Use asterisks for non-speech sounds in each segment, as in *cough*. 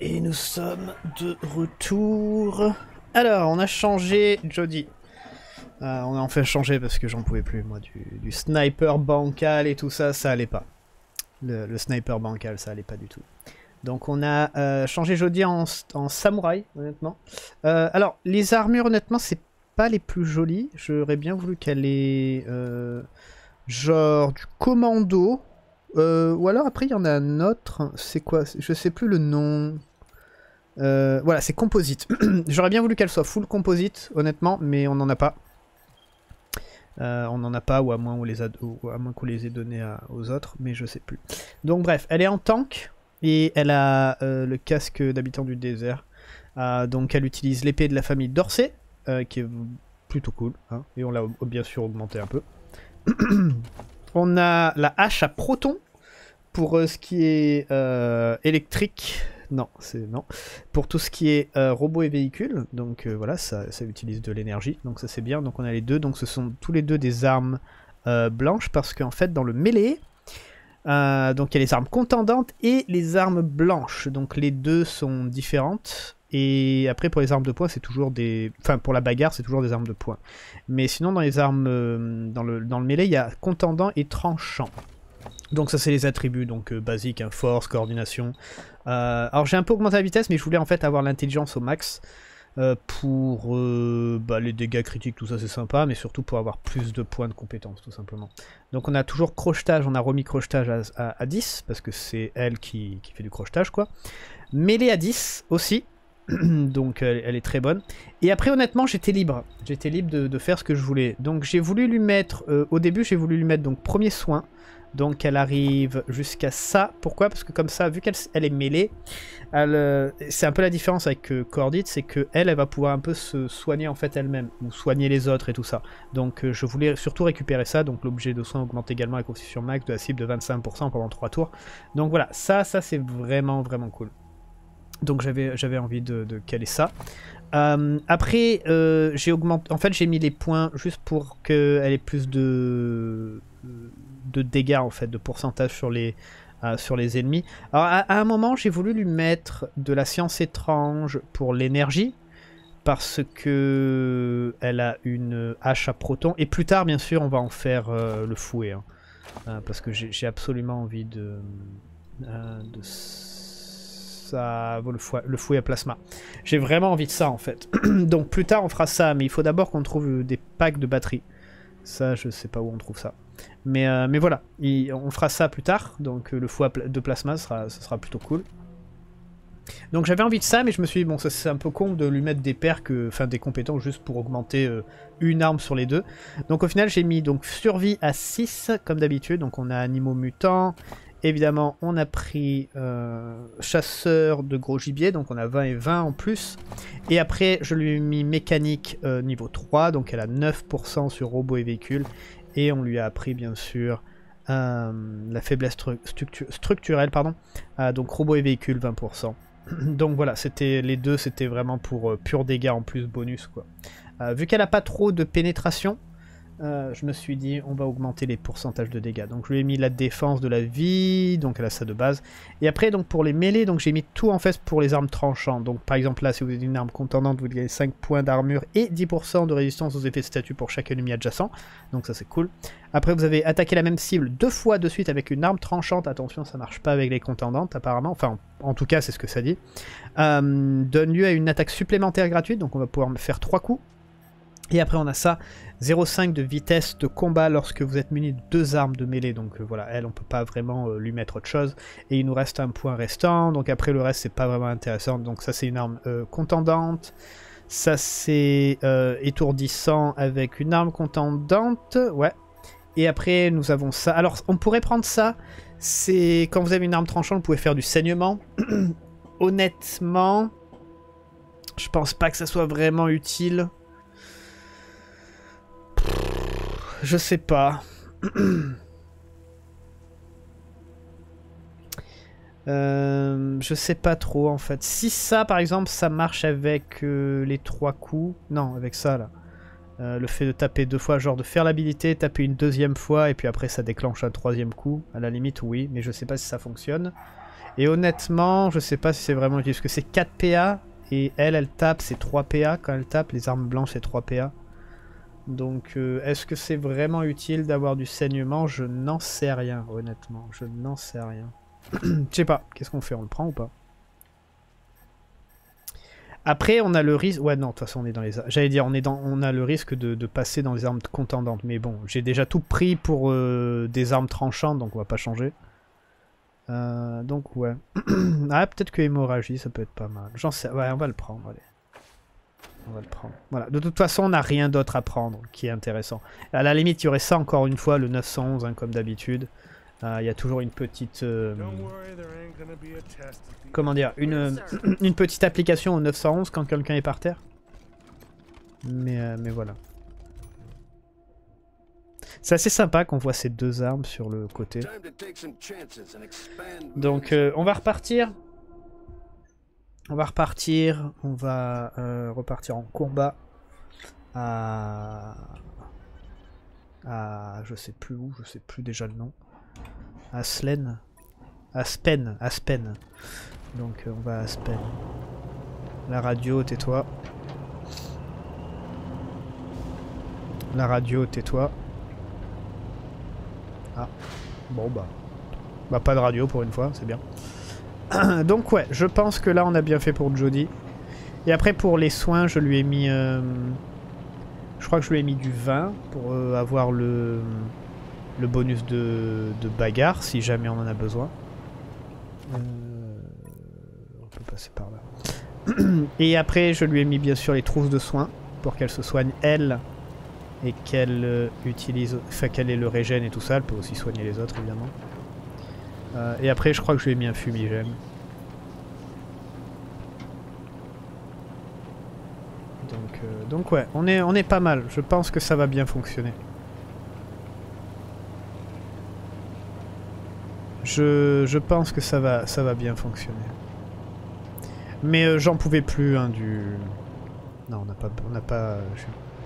Et nous sommes de retour. Alors, on a changé Jody. Euh, on a enfin changé parce que j'en pouvais plus, moi, du, sniper bancal et tout ça, ça allait pas. Le, sniper bancal, ça allait pas du tout. Donc on a euh, changé Jody en, samouraï, honnêtement. Euh, alors, les armures, honnêtement, c'est pas les plus jolies. J'aurais bien voulu qu'elle ait genre du commando. Ou alors après, il y en a un autre. C'est quoi? Je sais plus le nom. Euh, voilà, c'est composite. *clears throat* J'aurais bien voulu qu'elle soit full composite, honnêtement, mais on n'en a pas. Euh, on n'en a pas, ou à moins, qu'on les ait donnés aux autres, mais je sais plus. Donc bref, elle est en tank, et elle a euh, le casque d'habitant du désert. donc elle utilise l'épée de la famille Dorsey, qui est plutôt cool, hein, et on l'a bien sûr augmenté un peu. *clears throat* on a la hache à proton, pour ce qui est électrique, non, c'est non. Pour tout ce qui est euh, robot et véhicule, donc euh, voilà, ça, utilise de l'énergie, donc ça c'est bien. Donc on a les deux, donc ce sont tous les deux des armes euh, blanches parce qu'en fait dans le mêlée, donc il y a les armes contendantes et les armes blanches, donc les deux sont différentes. Et après pour les armes de poing, c'est toujours des, enfin pour la bagarre, c'est toujours des armes de poing. Mais sinon dans les armes, dans le dans le mêlée, il y a contendant et tranchant. Donc ça c'est les attributs donc euh, basiques, hein, force, coordination. Euh, alors j'ai un peu augmenté la vitesse mais je voulais en fait avoir l'intelligence au max euh, pour bah, les dégâts critiques, tout ça c'est sympa, mais surtout pour avoir plus de points de compétence tout simplement. Donc on a toujours crochetage, on a remis crochetage à, 10 parce que c'est elle qui, fait du crochetage quoi. Mêlée à 10 aussi. *clears throat* donc elle, est très bonne. Et après honnêtement j'étais libre, j'étais libre de, de, faire ce que je voulais. Donc j'ai voulu lui mettre, au début j'ai voulu lui mettre donc premier soin, donc elle arrive jusqu'à ça. Pourquoi? Parce que comme ça, vu qu'elle est mêlée, euh, c'est un peu la différence avec euh, c'est que elle, va pouvoir un peu se soigner en fait elle-même, ou soigner les autres et tout ça. Donc euh, je voulais surtout récupérer ça, donc l'objet de soin augmente également la constitution max de la cible de 25% pendant 3 tours. Donc voilà, ça, ça c'est vraiment vraiment cool. Donc j'avais envie de, caler ça. Après, j'ai augmenté. En fait, j'ai mis les points juste pour qu'elle ait plus de de dégâts en fait, de pourcentage sur les, euh, ennemis. Alors à, un moment j'ai voulu lui mettre de la science étrange pour l'énergie parce que elle a une hache à proton et plus tard bien sûr on va en faire euh, le fouet hein. euh, parce que j'ai absolument envie de, de ça le fouet, le fouet à plasma. J'ai vraiment envie de ça en fait. *clears throat* Donc plus tard on fera ça mais il faut d'abord qu'on trouve des packs de batteries. Ça je sais pas où on trouve ça. Mais, euh, mais voilà, on fera ça plus tard, donc euh, le foie de plasma, ça sera plutôt cool. Donc j'avais envie de ça, mais je me suis dit, bon, c'est un peu con de lui mettre des perks, enfin des compétences juste pour augmenter euh, une arme sur les deux. Donc au final, j'ai mis donc survie à 6, comme d'habitude. Donc on a animaux mutants. Évidemment, on a pris chasseur de gros gibier, donc on a 20 et 20 en plus. Et après, je lui ai mis mécanique niveau 3, donc elle a 9% sur robots et véhicules. Et on lui a appris bien sûr euh, la faiblesse structurelle, pardon. Euh, donc robot et véhicule 20%. *clears throat* donc voilà, c'était les deux, c'était vraiment pour euh, pur dégâts en plus bonus quoi. vu qu'elle a pas trop de pénétration, euh, je me suis dit on va augmenter les pourcentages de dégâts. Donc je lui ai mis la défense de la vie, donc elle a ça de base. Et après donc pour les mêlées, j'ai mis tout en fait pour les armes tranchantes. Donc par exemple là si vous avez une arme contendante, vous gagnez 5 points d'armure et 10% de résistance aux effets de statut pour chaque ennemi adjacent. Donc ça c'est cool. Après vous avez attaqué la même cible deux fois de suite avec une arme tranchante. Attention ça marche pas avec les contendantes apparemment. Enfin en tout cas c'est ce que ça dit. Euh, donne lieu à une attaque supplémentaire gratuite. Donc on va pouvoir faire 3 coups. Et après on a ça, 0,5 de vitesse de combat lorsque vous êtes muni de deux armes de mêlée. Donc euh, voilà, elle on peut pas vraiment euh, lui mettre autre chose. Et il nous reste un point restant, donc après le reste c'est pas vraiment intéressant. Donc ça c'est une arme euh, contendante. Ça c'est étourdissant avec une arme contendante, ouais. Et après nous avons ça. Alors on pourrait prendre ça, c'est quand vous avez une arme tranchante, vous pouvez faire du saignement. *clears throat* Honnêtement, je pense pas que ça soit vraiment utile. Je sais pas. *clears throat* Euh, je sais pas trop en fait. Si ça par exemple ça marche avec euh, les trois coups. Non, avec ça là. Euh, le fait de taper deux fois, genre de faire l'habilité, taper une deuxième fois et puis après ça déclenche un troisième coup. À la limite oui, mais je sais pas si ça fonctionne. Et honnêtement, je sais pas si c'est vraiment utile, parce que c'est 4 PA, et elle, elle tape, c'est 3 PA. Quand elle tape, les armes blanches, c'est 3 PA. Donc, euh, est-ce que c'est vraiment utile d'avoir du saignement? Je n'en sais rien, honnêtement. Je n'en sais rien. *clears throat* Je sais pas, qu'est-ce qu'on fait? On le prend ou pas? Après, on a le risque... Ouais, non, de toute façon, on est dans les... J'allais dire, on, est dans... on a le risque de, passer dans les armes contendantes. Mais bon, j'ai déjà tout pris pour euh, des armes tranchantes, donc on va pas changer. Euh, donc, ouais. *clears throat* ah, peut-être que hémorragie, ça peut être pas mal. J'en sais... Ouais, on va le prendre, allez. On va le prendre. Voilà. De toute façon, on n'a rien d'autre à prendre qui est intéressant. À la limite, il y aurait ça encore une fois, le 911, hein, comme d'habitude. Euh, il y a toujours une petite... Euh, comment dire une, *clears throat* une petite application au 911 quand quelqu'un est par terre. Mais, euh, mais voilà. C'est assez sympa qu'on voit ces deux armes sur le côté. Donc on va repartir. On va repartir. On va repartir en combat. À... à... Je sais plus où, je sais plus déjà le nom. Aslen Aspen, Aspen. Donc euh, on va à Aspen. La radio, tais-toi. La radio, tais-toi. Ah, bon bah. Bah pas de radio pour une fois, c'est bien. *coughs* Donc ouais, je pense que là on a bien fait pour Jody. Et après pour les soins, je lui ai mis... Euh, je crois que je lui ai mis du vin pour euh, avoir le le bonus de, bagarre si jamais on en a besoin. Euh, on peut passer par là. *coughs* Et après, je lui ai mis bien sûr les trousses de soins pour qu'elle se soigne elle et qu'elle utilise, enfin qu'elle ait le régène et tout ça. Elle peut aussi soigner les autres évidemment. Euh, et après, je crois que je lui ai mis un fumigène. Donc, donc ouais, on est, on est pas mal. Je pense que ça va bien fonctionner. Je, pense que ça va, ça va bien fonctionner. Mais euh, j'en pouvais plus hein, du... Non, on n'a pas, on n'a pas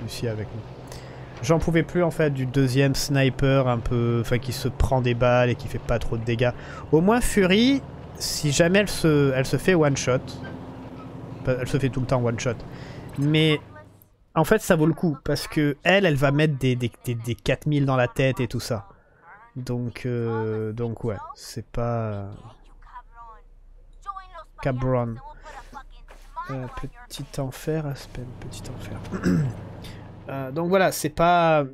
Lucie avec nous. J'en pouvais plus en fait du deuxième sniper un peu, enfin qui se prend des balles et qui fait pas trop de dégâts. Au moins Fury, si jamais elle se, elle se fait one shot, elle se fait tout le temps one shot, mais en fait ça vaut le coup parce que elle, elle va mettre des, des, des, des 4000 dans la tête et tout ça. Donc, euh, donc ouais, c'est pas... Cabron. Euh, petit enfer, Aspen, petit enfer. *clears throat* euh, donc voilà, c'est pas...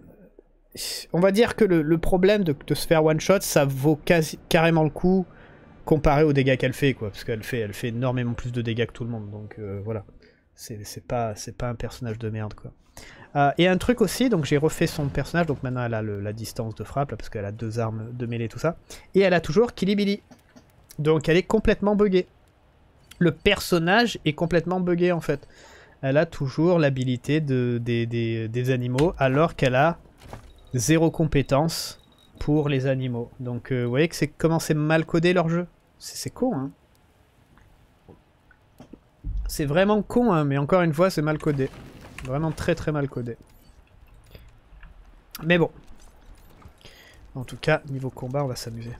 On va dire que le, problème de, se faire one-shot, ça vaut quasi, carrément le coup comparé aux dégâts qu'elle fait, quoi. Parce qu'elle fait, elle fait énormément plus de dégâts que tout le monde, donc euh, voilà. C'est pas, pas un personnage de merde, quoi. Euh, et un truc aussi, donc j'ai refait son personnage, donc maintenant elle a la distance de frappe, parce qu'elle a deux armes de mêlée, tout ça. Et elle a toujours Killy Donc elle est complètement buggée. Le personnage est complètement buggé en fait. Elle a toujours l'habilité de, des, animaux, alors qu'elle a zéro compétence pour les animaux. Donc euh, vous voyez que c'est comment c'est mal codé leur jeu? C'est con, hein. C'est vraiment con, hein, mais encore une fois, c'est mal codé. Vraiment très très mal codé. Mais bon. En tout cas, niveau combat, on va s'amuser.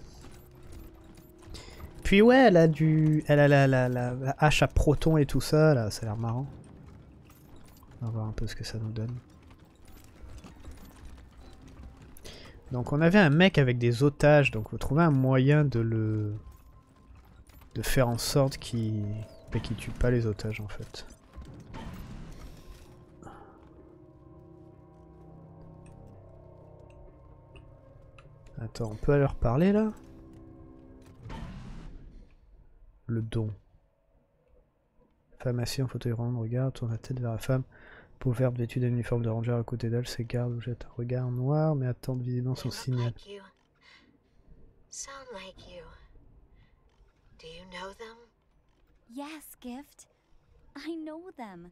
Puis ouais, elle a du... Elle a la, la, la, hache à proton et tout ça, là, ça a l'air marrant. On va voir un peu ce que ça nous donne. Donc on avait un mec avec des otages, donc faut trouver un moyen de le... de faire en sorte qu'il... qu'il tue pas les otages en fait. Attends, on peut leur parler là? Le don. Femme assise en fauteuil rond, regarde, tourne la tête vers la femme. Peau verte vêtue d'un uniforme de ranger à côté d'elle, ses gardes jette un regard noir mais attend visiblement son signal. Sound like you. Do you know them? Yes, Gift. I know them.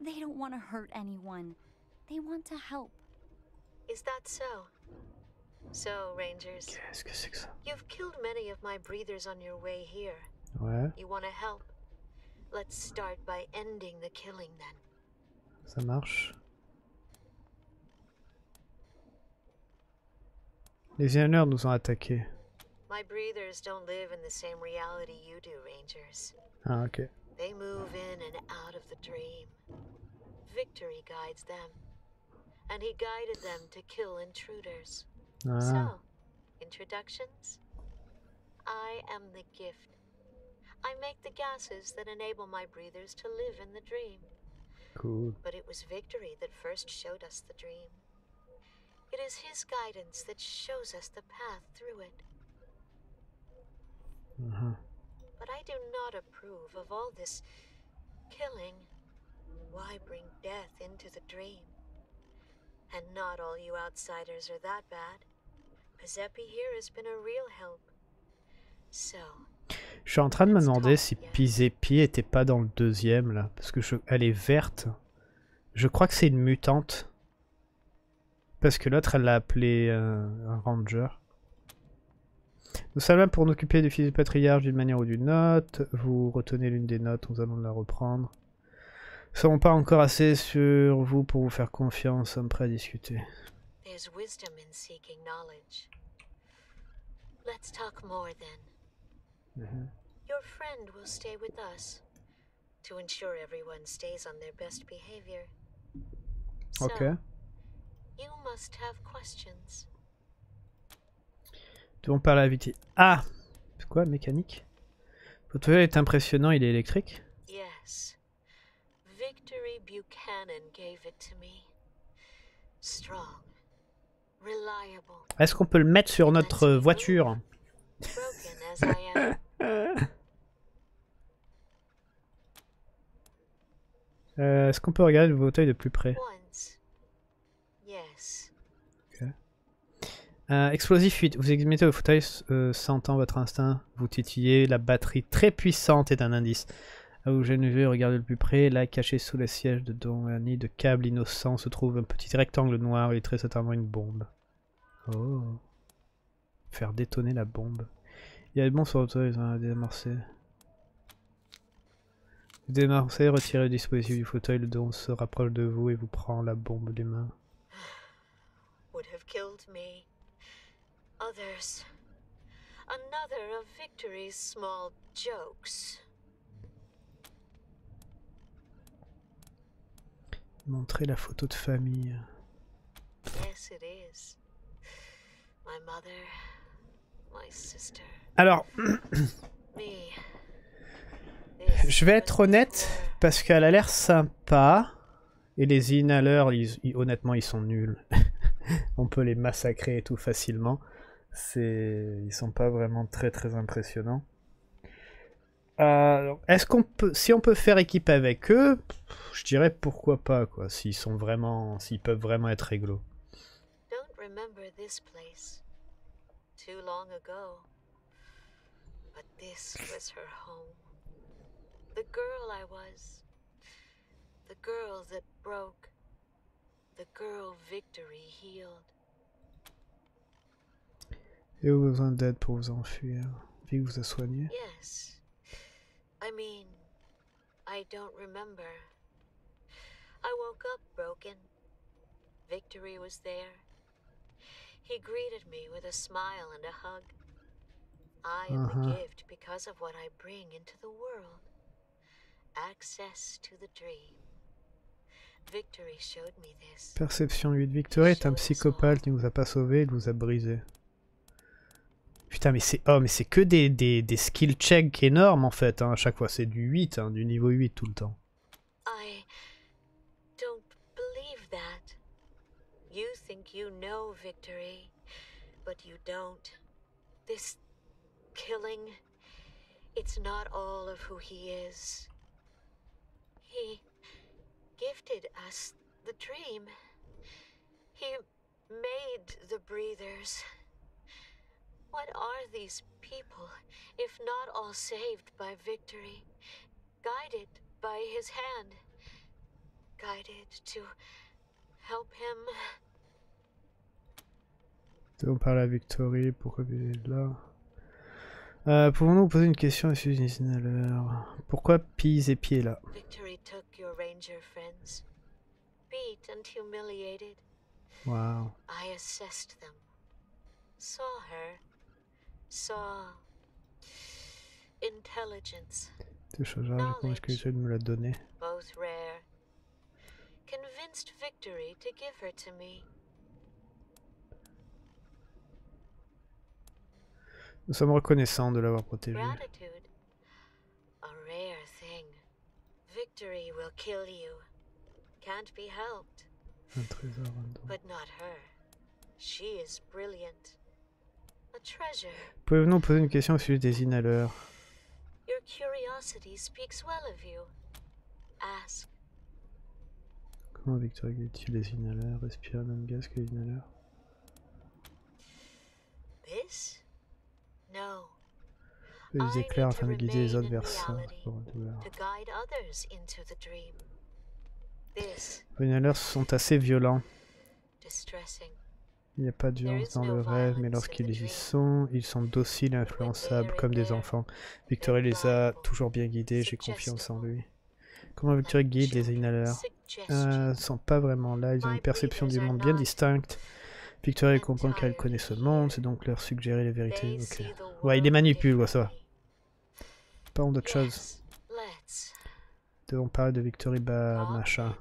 They don't want to hurt anyone. They want to help. Is that so? So, Rangers. Qu'est-ce que c'est que ça? You've killed many of my breathers on your way here. Ouais. You want to help? Let's start by ending the killing then. Ça marche. Les Indiens nous ont attaqués. My breathers don't live in the same reality you do, Rangers. Ah, ok. They move in and out of the dream. Victory guides them. And he guided them to kill intruders. Ah, So, introductions? I am the gift. I make the gases that enable my breathers to live in the dream. Cool. But it was Victory that first showed us the dream. It is his guidance that shows us the path through it. Mhm. But I do not approve of all this killing. Why bring death into the dream? And not all you outsiders are that bad. Pizepi here has been a real help. So, Je suis en train de me demander si Pizepi était pas dans le deuxième là, parce que je... elle est verte. Je crois que c'est une mutante. Parce que l'autre elle l'a appelé euh, un ranger. Nous sommes là pour nous occuper du fils du patriarche d'une manière ou d'une autre. Vous retenez l'une des notes, nous allons la reprendre. Nous ne savons pas encore assez sur vous pour vous faire confiance, nous sommes prêts à discuter. there's wisdom in seeking knowledge. Let's talk more then. Mhm. Your friend will stay with us to ensure everyone stays on their best behavior. So, Ok. you must have questions. Devons parler à vite. Ah C'est quoi, mécanique? Votre est impressionnant, il est électrique? Yes. Victory Buchanan gave it to me. Strong. Reliable. Est-ce qu'on peut le mettre sur notre voiture? Euh, Est-ce qu'on peut regarder le fauteuil de plus près. Yes. Euh, Explosif 8. Vous examinez le fauteuil euh, sentant votre instinct. Vous titillez. La batterie très puissante est un indice. À vous jeune regardez le plus près. Là, caché sous le siège de Don un nid de câbles innocents, se trouve un petit rectangle noir et très certainement une bombe. Oh. Faire détonner la bombe. Il y a des bombes sur ils ont désamorcé. Vous démarcez, retirez le dispositif du fauteuil, le don se rapproche de vous et vous prend la bombe des mains. Would have killed me. Others. Another of Victory's small jokes. Montrer la photo de famille. Yes, it is. My mother. My sister. Alors, je vais être honnête, parce qu'elle a l'air sympa. Et les inhaleurs, ils- ils- honnêtement, ils sont nuls. *laughs* On peut les massacrer et tout facilement. Ils sont pas vraiment très très impressionnants. Euh, Est-ce qu'on peut, si on peut faire équipe avec eux, je dirais pourquoi pas quoi. S'ils sont vraiment, s'ils peuvent vraiment être réglo. Don't remember this place. Too long ago. But this was her home. The girl I was. The girl that broke. The girl victory healed. Et vous avez besoin d'aide pour vous enfuir. Vie vous a soigné. Yes. I mean, I don't remember. I woke up broken. Victory was there. He greeted me with a smile and a hug. I am Uh-huh. the gift because of what I bring into the world. Access to the dream. Victory showed me this. Perception 8. Victory est un psychopathe qui ne vous a pas sauvé, il vous a brisé. Putain, mais c'est oh, mais c'est que des, des, des skill checks énormes en fait. Hein. À chaque fois, c'est du 8, hein, du niveau 8 tout le temps. You know victory, but you don't. This killing, it's not all of who he is. He gifted us the dream. He made the breathers. What are these people, if not all saved by victory, guided by his hand? guided to help him. On parle à Victory, pourquoi il est là? Euh, Pouvons-nous vous poser une question à sujet d'Inhaler Pourquoi Pease et Pied est là? Victory took your ranger friends, beat and humiliated. Waouh. I assessed them, saw her, saw intelligence, Téléchargeable, comment est-ce que j'essaie de me la donner both rare. Convinced Victory to give her to me. Nous sommes reconnaissants de l'avoir helped, Un trésor, un don. but not her. She is brilliant. A treasure. Pouvez-vous nous poser une question au sujet des inhaleurs? Your curiosity speaks well of you. Ask. Comment Victor utilise les inhaleurs? Respire le même gaz que les inhaleurs? This? No. Les éclairs afin de guider les autres vers ça. Les inhaleurs sont assez violents. distressing. Il n'y a pas de violence dans le rêve, mais lorsqu'ils y sont, ils sont dociles et influençables comme des enfants. Victory les a toujours bien guidés, j'ai confiance en lui. Comment Victory guide les inhaleurs? euh, Ils sont pas vraiment là, ils ont une perception du monde bien distincte. Victory comprend qu'elle connaît ce monde, c'est donc leur suggérer les vérités. Ouais, il les manipule, ouais, ça va. Parlons d'autre chose. Devons parler de Victory bah machin.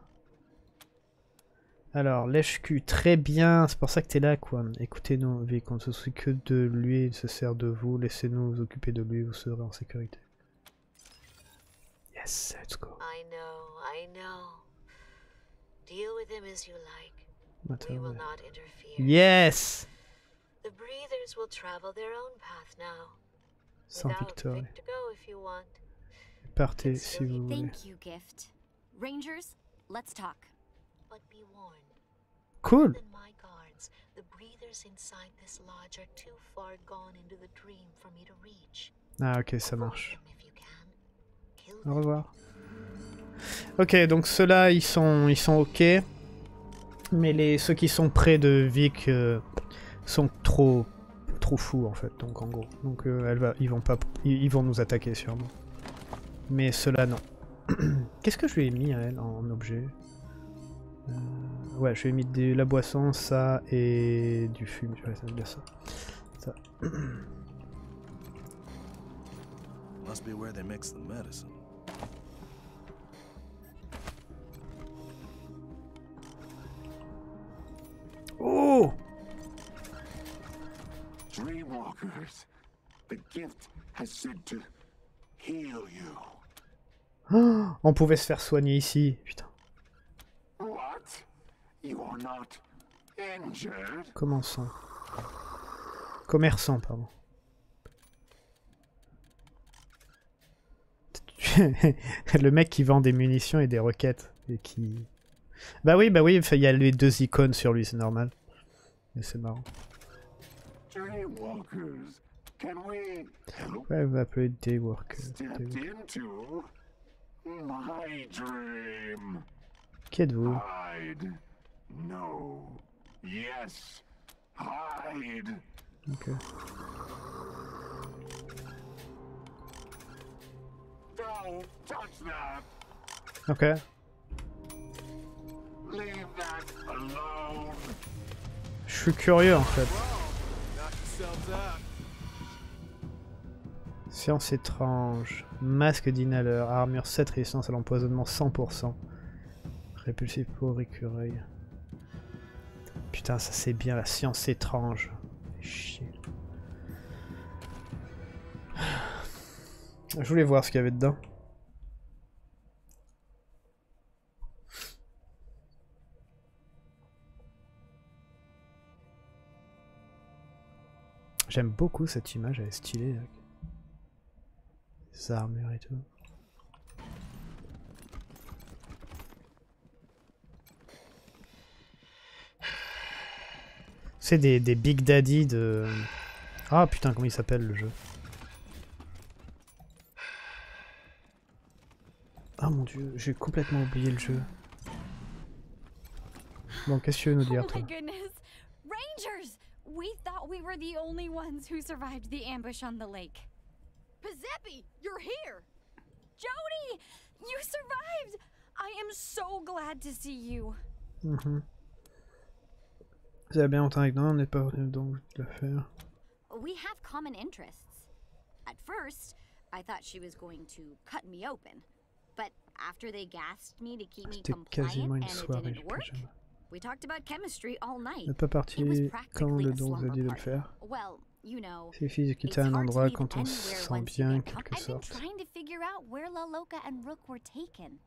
Alors, lèche-cul, très bien, c'est pour ça que t'es là, quoi. Écoutez-nous, Vic, on ne se soucie que de lui, il se sert de vous, laissez-nous vous occuper de lui, vous serez en sécurité. Yes, let's go. I know, I know. Deal with him as you like. We Maintenant, will ouais. not interfere. Yes The breathers will travel their own path now. Sans Without Victory. Vic to go if you want. Partez si vous voulez. Thank you, Gift. Rangers, let's talk. But be warned. Cool Than my guards, the breathers inside this lodge are too far gone into the dream for me to reach. Ah ok, ça marche. Au revoir. Ok, donc ceux-là, ils sont, ils sont ok. Mais les, ceux qui sont près de Vic euh, sont trop, trop fous en fait. Donc en gros, donc euh, elle ils vont pas, ils, vont nous attaquer sûrement. Mais ceux-là non. *clears throat* Qu'est-ce que je lui ai mis à elle en objet? Euh, Ouais, je lui ai mis de la boisson, ça et du fume. Ouais, ça dire ça. Ça. *clears throat* Must be where they mix the medicine. Oh Dreamwalkers, the gift has said to heal you. Oh, *gasps* On pouvait se faire soigner ici. Putain. What? You are not injured? Commençons. Commerçant, pardon. *laughs* le mec qui vend des munitions et des roquettes. Et qui... Bah oui, bah oui, il y a les deux icônes sur lui, c'est normal. Mais c'est marrant. Ouais, vous m'appelez Dayworker. step Day-? Qui êtes-vous? Ok. Ok. Je suis curieux en fait. Science étrange. Masque d'inhaleur. Armure 7, résistance à l'empoisonnement 100%. Répulsif pour écureuil. Putain, ça c'est bien la science étrange. Chier. Je voulais voir ce qu'il y avait dedans. J'aime beaucoup cette image, elle est stylée. là. Les armures et tout. C'est des, des Big Daddy de... Ah putain, comment il s'appelle le jeu Ah mon dieu, j'ai complètement oublié le jeu. Bon, qu'est-ce que tu veux nous dire, oh toi were the only ones who survived the ambush on the lake. Giuseppe, you're here! Jody! You survived! I am so glad to see you. Mhm. Ça va bien longtemps avec nous, on n'est pas revenu donc de la faire. we have common interests. At first, I thought she was going to cut me open. But after they gassed me to keep me C'était compliant and it didn't work, plus jamais. We talked about chemistry all night. N'êtes pas was quand le don vous a dit de le faire. Well, you know, C'est difficile de quitter un endroit quand on se sent bien, en get caught. I've been trying to figure out where La Loca and Rook were taken.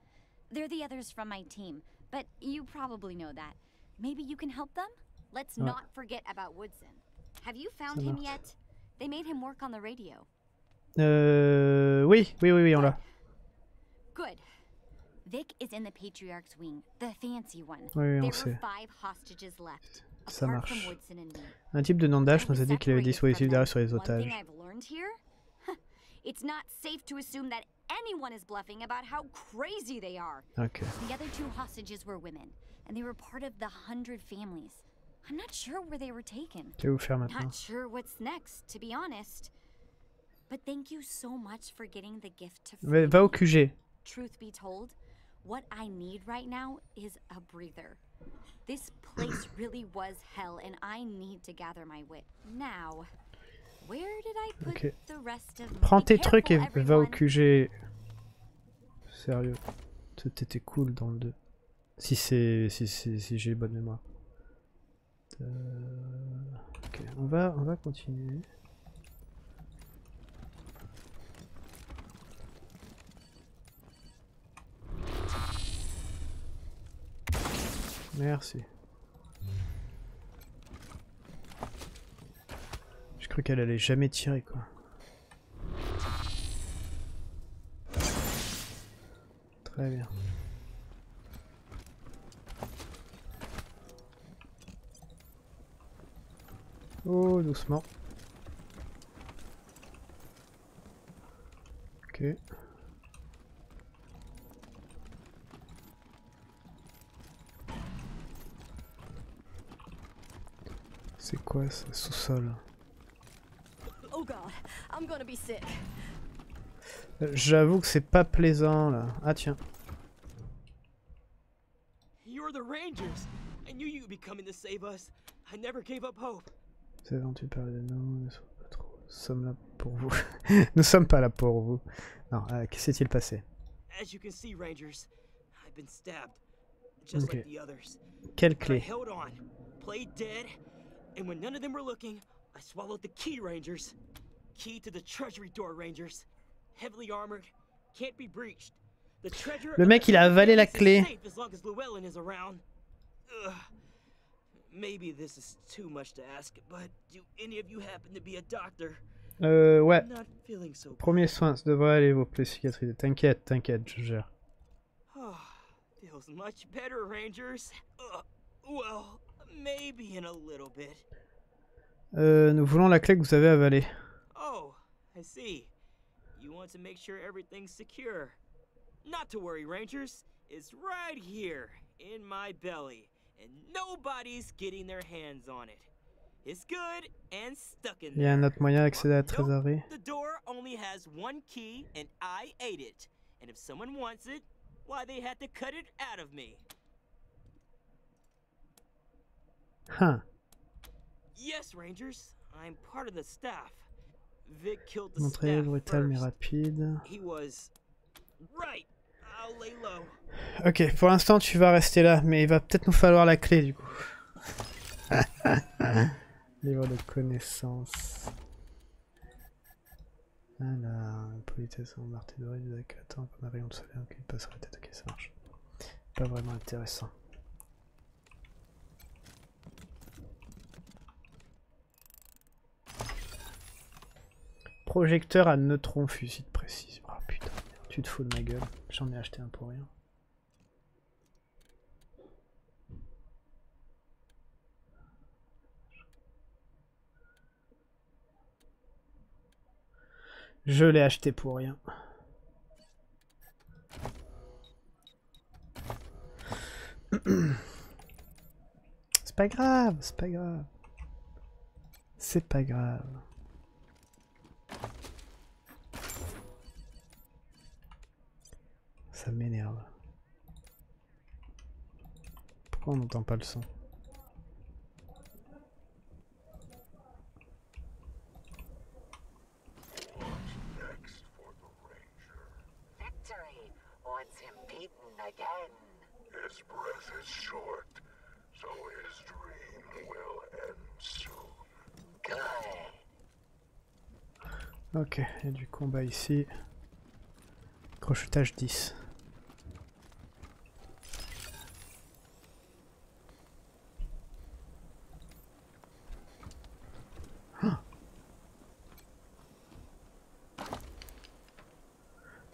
They're the others from my team, but you probably know that. Maybe you can help them? Let's Ouais. not forget about Woodson. Have you found him yet? They made him work on the radio. Euh... Oui, oui, oui, oui, on l'a. Good. Vic is in the Patriarch's wing, the fancy one. Oui, on sait. five hostages left, Ça marche. Un type de Nandash I nous a dit qu'il avait from d'arrêt sur les otages. thing I've learned here, *laughs* it's not safe to assume that anyone is bluffing about how crazy they are. Ok. The other two hostages were women, and they were part of the hundred families. I'm not sure where they were taken. Que vous faire maintenant Not sure what's next, to be honest. But thank you so much for getting the gift to Va, va au. QG. Truth be told, what I need right now is a breather. This place *clears throat* really was hell, and I need to gather my wit. Now, where did I put Ok. the rest of Prends tes trucs et careful, va au everyone? QG. Sérieux. C'était cool dans le 2. Si c'est si, si, si j'ai bonne mémoire. Euh, Ok, on va on va continuer. Merci. Je cru qu'elle allait jamais tirer quoi. Très bien. Oh, doucement. Ok. C'est quoi ce sous-sol Oh god, I'm gonna be sick. J'avoue que c'est pas plaisant là. Ah tiens. You're the Rangers! I knew you'd be coming to save us. I never gave up hope. Vous avez entendu parler de nous, pas trop. Nous sommes là pour vous. *laughs* Nous sommes pas là pour vous. Non, euh, qu'est-ce qui s'est-il passé As you can see, Rangers, I've been stabbed. Just like Okay. the others. Quelle clé held on, played dead, and when none of them were looking, I swallowed the key, Rangers. Key to the treasury door, Rangers. Heavily armored, can't be breached. The treasure Le mec, il a avalé la Treasury is clé. safe As long as Llewellyn is around. Ugh. Maybe this is too much to ask, but do any of you happen to be a doctor? Euh, ouais. I'm not feeling so Premier soin, ça devrait aller, vos plaies cicatrisées. T'inquiète, t'inquiète, je gère. Oh, feels much better, Rangers. Uh, well, maybe in a little bit. Euh, nous voulons la clé que vous avez avalée. Oh, I see. You want to make sure everything's secure. Not to worry, Rangers. It's right here in my belly, and nobody's getting their hands on it. It's good and stuck in Il y a un there. autre moyen d'accéder à la trésorerie. the door only has one key, and I ate it. And if someone wants it, why they had to cut it out of me. Hein. Yes, Rangers. I'm part of the staff. Vic killed the Montrez staff brutal mais rapide. He was right. I'll lay low. Ok, pour l'instant tu vas rester là, mais il va peut-être nous falloir la clé du coup. *laughs* Livre de connaissances. Alors, politesse en du deck. Attends, comme un rayon de soleil, ok, il passe sur la tête, ok, ça marche. Pas vraiment intéressant. Projecteur à neutrons, fusil de précision. Oh putain, tu te fous de ma gueule. J'en ai acheté un pour rien. Je l'ai acheté pour rien. C'est pas grave, c'est pas grave. C'est pas grave. Ça m'énerve. Pourquoi on n'entend pas le son Ok, il y a du combat ici. Crochetage 10.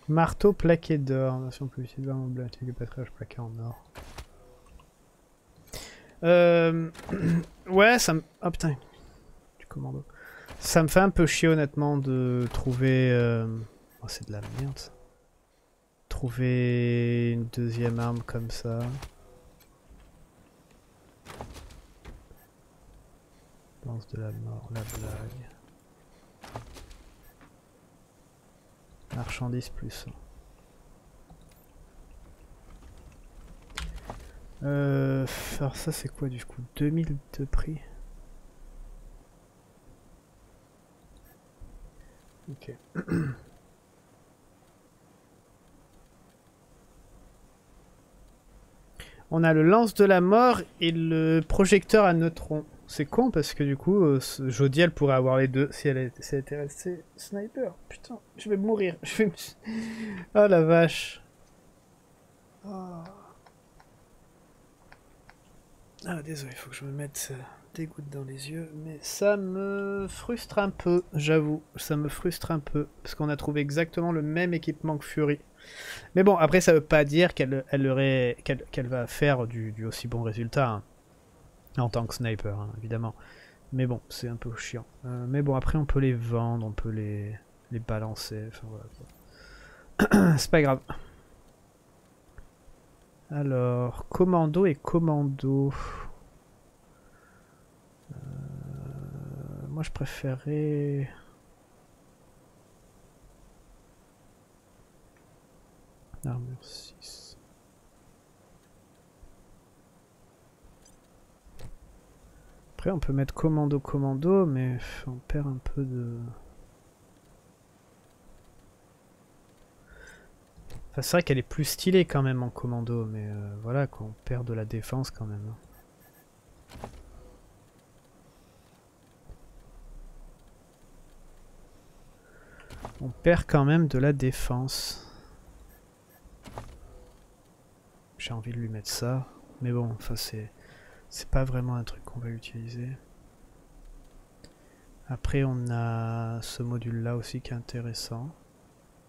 Marteau plaqué d'or, version publicitaire en blanc, avec patrouillage plaqué en or. Euh... *clears throat* ouais, ça me... Oh putain, du commando. Ça me fait un peu chier honnêtement de trouver... euh, Oh, c'est de la merde. ça. Trouver une deuxième arme comme ça. Lance de la mort, la blague. Marchandise plus. Euh, alors ça c'est quoi du coup? 2000 de prix? Ok. *clears throat* On a le lance de la mort et le projecteur à neutrons. C'est con parce que du coup, euh, Jodie elle pourrait avoir les deux si elle, était, restée sniper. Putain, je vais mourir. *laughs* Je vais. Oh la vache. Ah, Ah, désolé, il faut que je me mette euh, des gouttes dans les yeux. Mais ça me frustre un peu, j'avoue. Ça me frustre un peu. Parce qu'on a trouvé exactement le même équipement que Fury. Mais bon, après, ça veut pas dire qu'elle elle va faire du, du aussi bon résultat. hein. En tant que sniper, hein, évidemment. Mais bon, c'est un peu chiant. Euh, mais bon, après, on peut les vendre, on peut les, balancer. Enfin, voilà, *clears throat* c'est pas grave. Alors, commando et commando. Euh, moi, je préférais. Armure 6. Après, on peut mettre commando commando, mais on perd un peu de. Enfin, c'est vrai qu'elle est plus stylée quand même en commando, mais euh, voilà, quoi, on perd de la défense quand même. On perd quand même de la défense. J'ai envie de lui mettre ça. Mais bon, enfin c'est c'est pas vraiment un truc qu'on va utiliser. Après on a ce module là aussi qui est intéressant.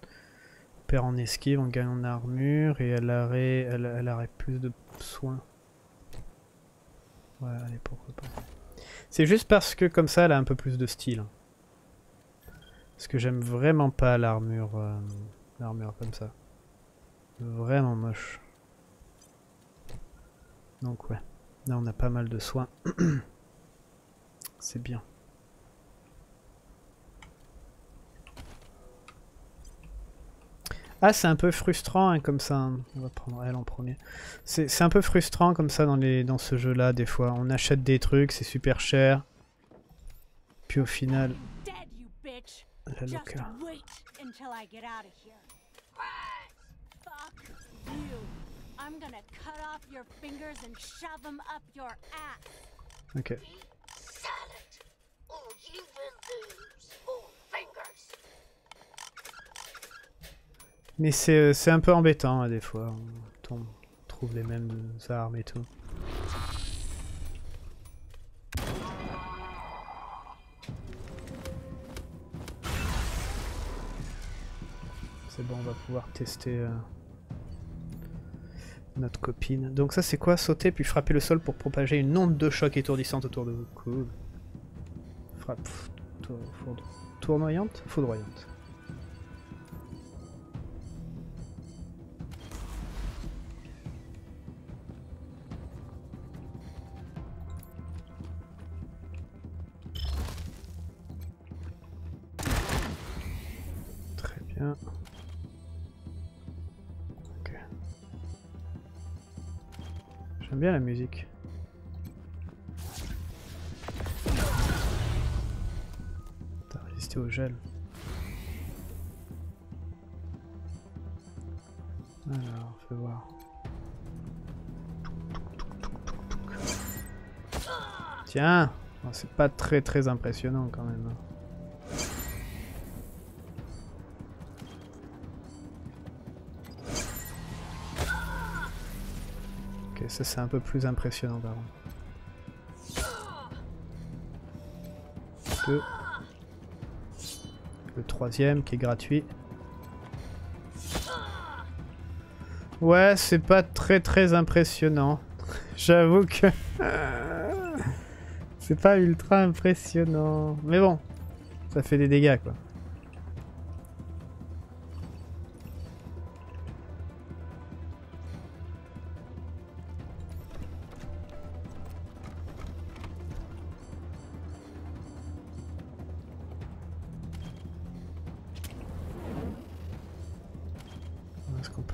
On perd en esquive, on gagne en armure et elle aurait, elle, elle aurait plus de soins. Ouais, allez, pourquoi pas. C'est juste parce que comme ça elle a un peu plus de style. Parce que j'aime vraiment pas l'armure euh, l'armure comme ça. Vraiment moche. Donc ouais, là on a pas mal de soins. *clears throat* C'est bien. Ah, c'est un peu frustrant hein, comme ça. hein. On va prendre elle en premier. C'est un peu frustrant comme ça dans, les, dans ce jeu-là, des fois. On achète des trucs, c'est super cher. Puis au final, la loca. I'm gonna cut off your fingers and shove them up your ass. Ok. Silent, or you will lose more fingers. Mais c'est euh, c'est un peu embêtant, hein, des fois. On, on trouve les mêmes armes et tout. C'est bon, on va pouvoir tester euh, notre copine. Donc ça c'est quoi Sauter puis frapper le sol pour propager une onde de choc étourdissante autour de vous. Frappe tournoyante Foudroyante. Bien la musique. T'as résisté au gel. Alors, fais voir. Tiens, c'est pas très très impressionnant quand même. Ça c'est un peu plus impressionnant par contre. Le troisième qui est gratuit. Ouais, c'est pas très très impressionnant. *laughs* J'avoue que... *laughs* c'est pas ultra impressionnant. Mais bon, ça fait des dégâts quoi.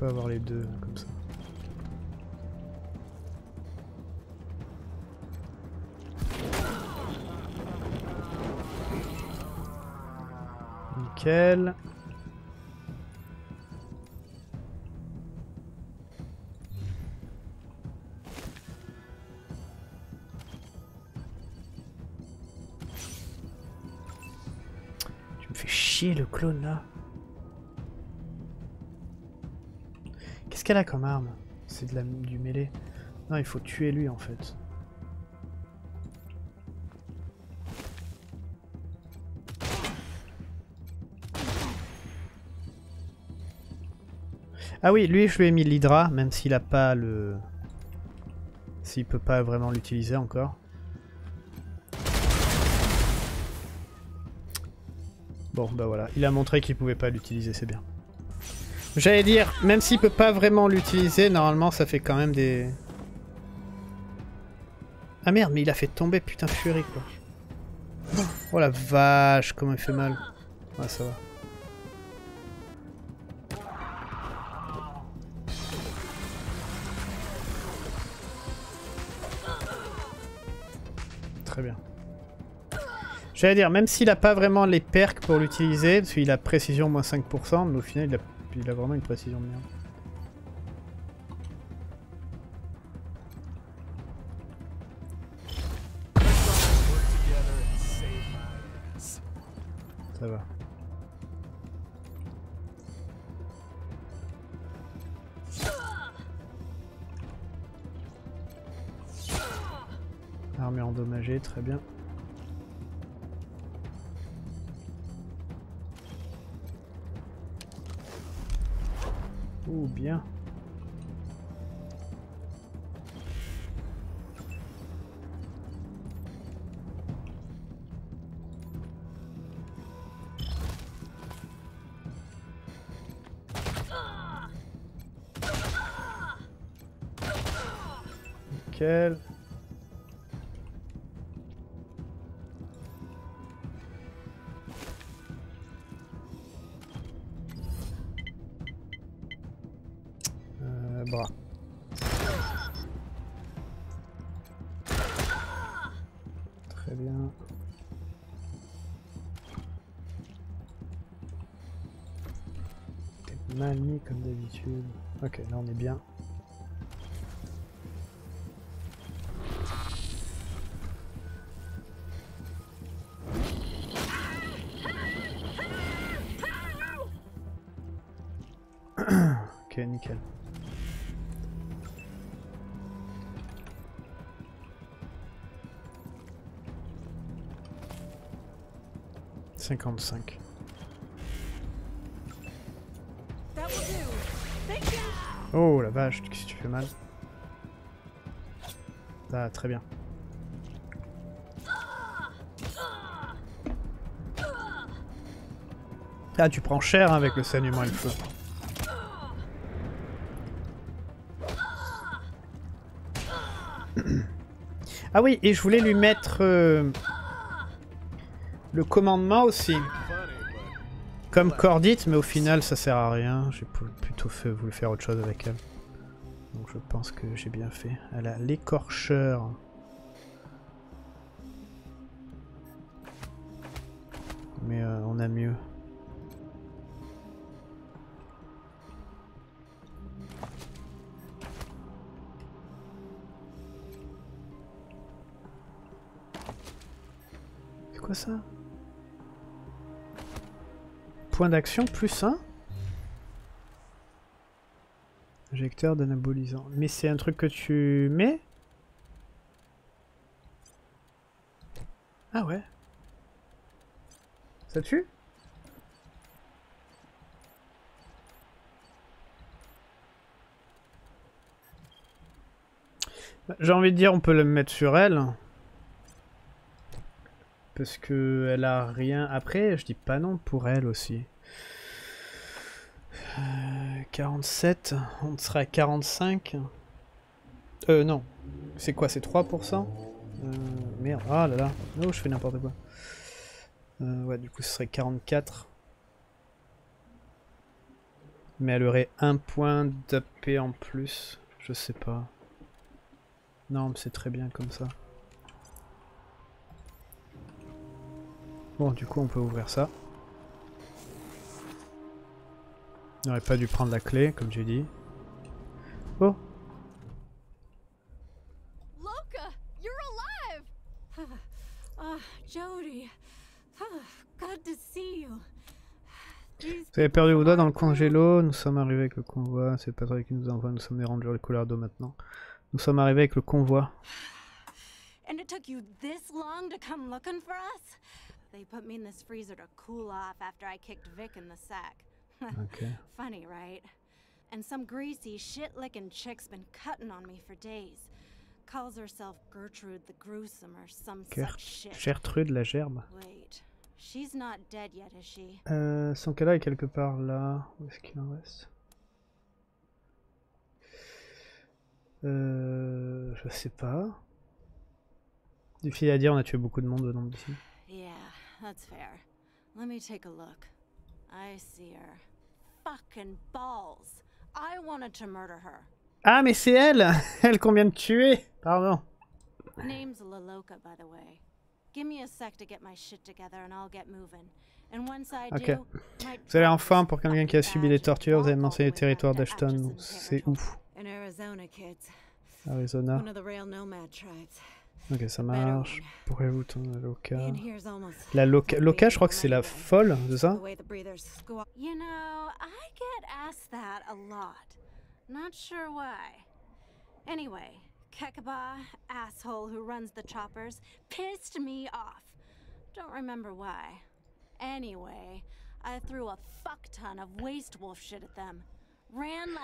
Avoir les deux comme ça Nickel. Tu me fais chier le clone là. Qu'elle a comme arme C'est du mêlée. Non, il faut tuer lui en fait. Ah oui, lui je lui ai mis l'hydra, même s'il a pas le... S'il peut pas vraiment l'utiliser encore. Bon, bah voilà, il a montré qu'il pouvait pas l'utiliser, c'est bien. J'allais dire, même s'il peut pas vraiment l'utiliser, normalement ça fait quand même des... Ah merde, mais il a fait tomber putain Fury quoi. Oh la vache, comment il fait mal. Ah ça va. Très bien. J'allais dire, même s'il a pas vraiment les perks pour l'utiliser, parce qu'il a précision moins 5%, mais au final il a, il a vraiment une précision de merde. Ça va. Armure endommagée, très bien. Ouh, bien. Nickel. D'habitude. Ok, là on est bien. *coughs* Ok, nickel. Cinquante-cinq. Oh la vache, qu'est-ce que tu fais mal Ah, très bien. Ah, tu prends cher hein, avec le saignement et le feu. Ah oui, et je voulais lui mettre euh, le commandement aussi. Comme Cordite, mais au final ça sert à rien. J'ai plutôt fait, faire autre chose avec elle. Donc je pense que j'ai bien fait. Elle a l'écorcheur. Mais euh, on a mieux. C'est quoi ça? Point d'action plus 1 Injecteur d'anabolisant. Mais c'est un truc que tu mets? Ah ouais. Ça tue? Bah, J'ai envie de dire on peut le mettre sur elle. Parce que elle a rien. Après, je dis pas non pour elle aussi. Euh, 47, on sera à 45. Euh non. C'est quoi C'est 3% euh, Merde, ah là là. Oh, je fais n'importe quoi. Euh, ouais, du coup, ce serait 44. Mais elle aurait un point d'AP en plus. Je sais pas. Non, mais c'est très bien comme ça. Bon, du coup, on peut ouvrir ça. On n'aurait pas dû prendre la clé, comme j'ai dit. Oh Loka, you're alive! Oh, Jody. Oh, good to see you. Vous avez perdu vos doigts dans le congélo, nous sommes arrivés avec le convoi, c'est pas toi qui nous envoie, nous sommes des rangers de couleur d'eau maintenant. Nous sommes arrivés avec le convoi. And it took you this long to come looking for us? They put me in this freezer to cool off after I kicked Vic in the sack. Ok. *laughs* Funny, right? And some greasy, shit-licking chick's been cutting on me for days. Calls herself Gertrude the Gruesome or some Ger- such shit. Gertrude la gerbe. Wait, she's not dead yet, is she? Euh, son cadavre est quelque part là. Où est-ce qu'il en reste? Euh, je sais pas. Difficile à dire, on a tué beaucoup de monde au nombre d'ici. Yeah, that's fair. Let me take a look. I see her. Ah, mais c'est elle *laughs* Elle qu'on vient de tuer Pardon. Name's Laloka, by the way. Give me a sec to get my shit together and I'll get moving. And once I Ok. Vous allez enfin, pour quelqu'un qui a subi and tortures, vous allez mentionner all le territoire d'Ashton. C'est où Arizona, Ok, ça marche. one. Pourquoi-vous tourner here's almost La Loka, Loka, je crois que c'est la folle, c'est ça. You know, I get asked that a lot. Not sure why. Anyway, Kekaba, asshole who runs the choppers, pissed me off. Don't remember why. Anyway, I threw a fuck ton of waste wolf shit at them.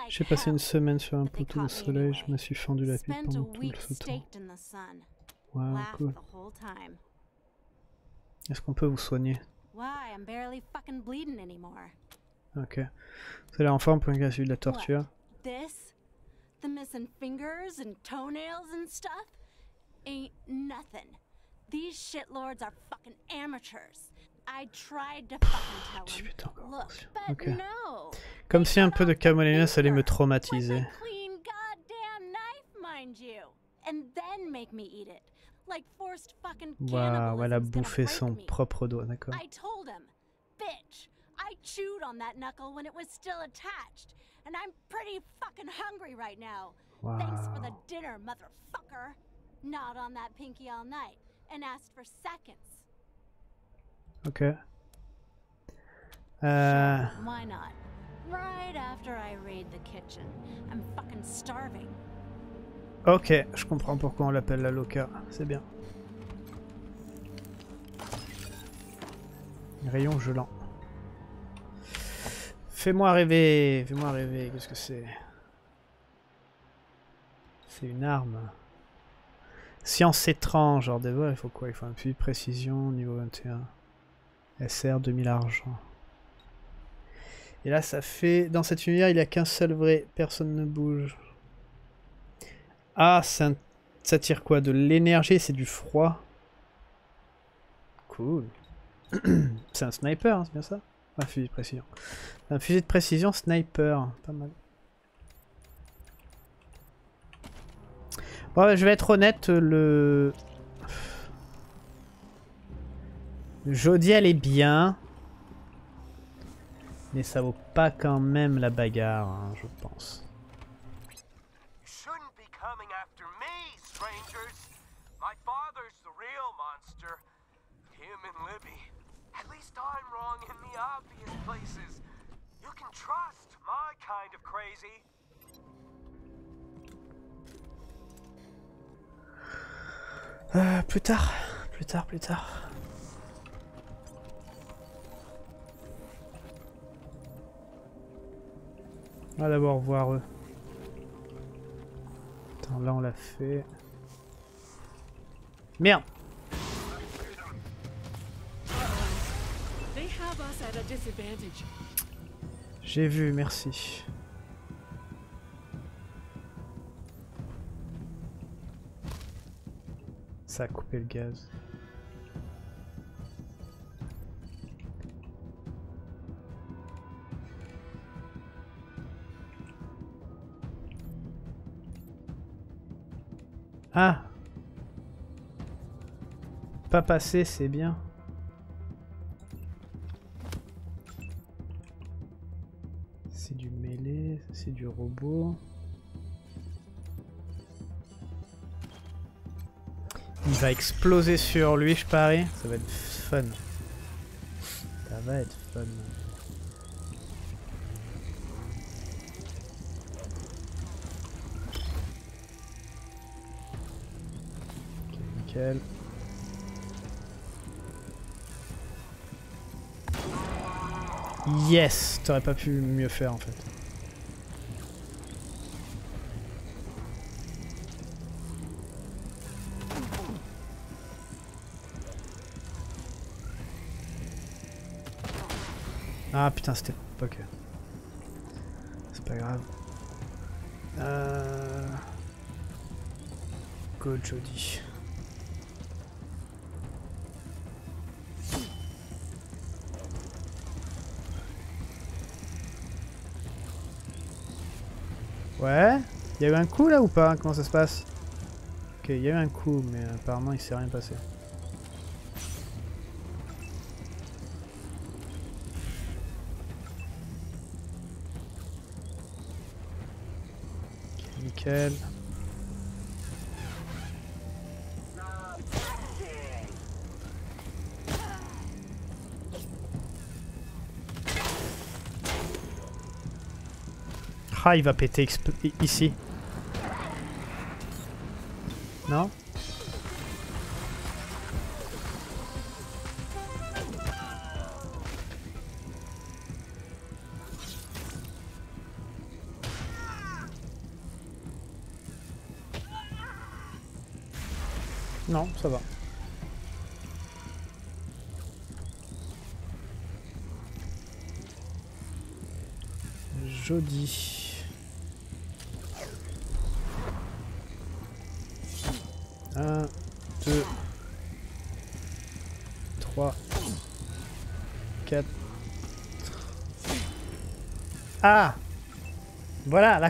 J'ai passé une semaine sur un poteau me soleil, je me suis fendu la pipe pendant tout le week Wow, cool. Est-ce qu'on peut vous soigner? Ok. Vous allez en forme pour un gars de la torture This, the missing fingers and toenails and stuff, ain't nothing. These shitlords are fucking amateurs. I tried to fucking tell them. Look, but no. Comme si un peu de camolénos allait me traumatiser. And then make me eat it. Like forced fucking Waouh, elle a bouffé son me. propre doigt, d'accord. I told him, bitch, I chewed on that knuckle when it was still attached. And I'm pretty fucking hungry right now. Thanks for the dinner, motherfucker. Not on that pinky all night. And asked for seconds. Ok. Euh, Why not? Right after I raid the kitchen. I'm fucking starving. Ok, je comprends pourquoi on l'appelle la Loca. C'est bien. Rayon gelant. Fais-moi rêver, fais-moi rêver, qu'est-ce que c'est? C'est une arme. Science étrange, genre des il faut quoi? Il faut un puits de précision, niveau 21. SR 2000 argent. Et là, ça fait... Dans cet univers, il n'y a qu'un seul vrai, personne ne bouge. Ah, ça tire quoi De l'énergie, c'est du froid. Cool. *clears throat* c'est un sniper, hein, c'est bien ça? Un fusil de précision. Un fusil de précision sniper, pas mal. Bon, je vais être honnête, le... Jodie, elle est bien. Mais ça vaut pas quand même la bagarre, hein, je pense. You shouldn't be coming after me, strangers. My father's the real monster. him and Libby. At least I'm wrong in the obvious places. You can trust my kind of crazy. Euh, plus tard, plus tard, plus tard. On va d'abord voir eux. Attends, là on l'a fait. Merde J'ai vu, merci. Ça a coupé le gaz. Ah Pas passé, c'est bien. Il va exploser sur lui, je parie. Ça va être fun. Ça va être fun. Nickel. Yes T'aurais pas pu mieux faire en fait. Ah putain c'était... Ok. C'est pas grave. Euh... Go Jody. Ouais Il y a eu un coup là ou pas? Comment ça se passe? Ok, il y a eu un coup, mais apparemment il s'est rien passé. Ah, il va péter ici.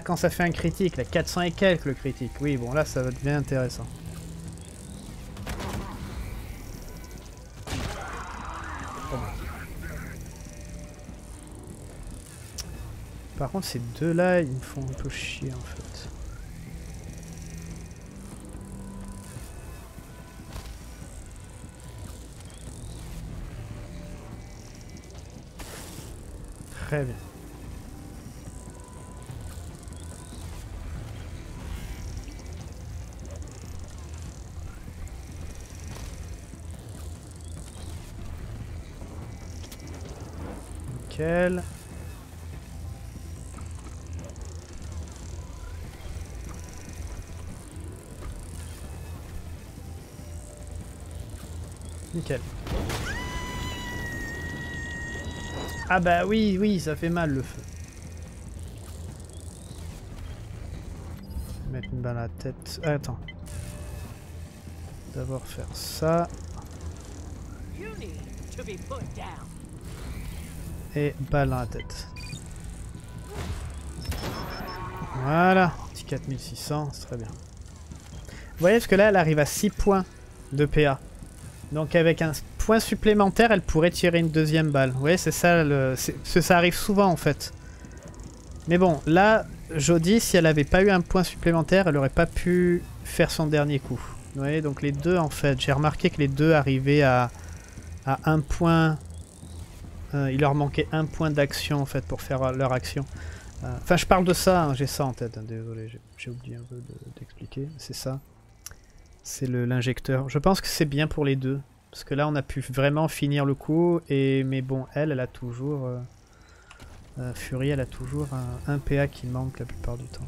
Quand ça fait un critique, là 400 et quelques le critique. Oui, bon là ça va devenir intéressant. Par contre, ces deux-là, ils me font un peu chier en fait. Très bien. Nickel. Nickel. Ah bah oui, oui, ça fait mal le feu. Mettre une balle à la tête. Ah, attends. D'abord faire ça. You need to be put down. Et balle dans la tête. Voilà. Petit 4600, c'est très bien. Vous voyez, parce que là, elle arrive à 6 points de PA. Donc avec un point supplémentaire, elle pourrait tirer une deuxième balle. Vous voyez, c'est ça, le... ça arrive souvent en fait. Mais bon, là, Jodie, si elle avait pas eu un point supplémentaire, elle aurait pas pu faire son dernier coup. Vous voyez, donc les deux en fait, j'ai remarqué que les deux arrivaient à, à un point. Euh, il leur manquait un point d'action en fait pour faire euh, leur action. Euh, Enfin, je parle de ça, hein, j'ai ça en tête. hein, désolé, j'ai- oublié un peu de- d'expliquer. C'est ça. C'est l'injecteur. Je pense que c'est bien pour les deux. Parce que là, on a pu vraiment finir le coup. Et mais bon, elle, elle a toujours. Fury, elle a toujours un PA qui manque la plupart du temps.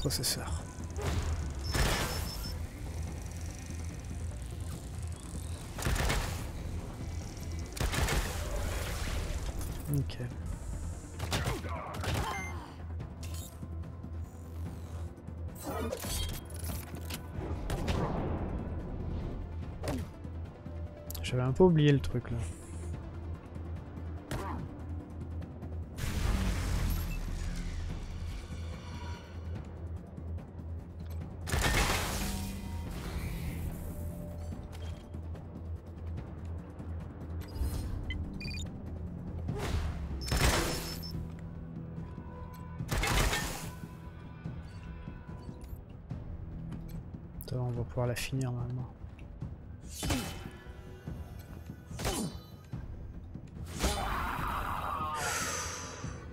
Processeur. Ok. J'avais un peu oublié le truc là. Normalement.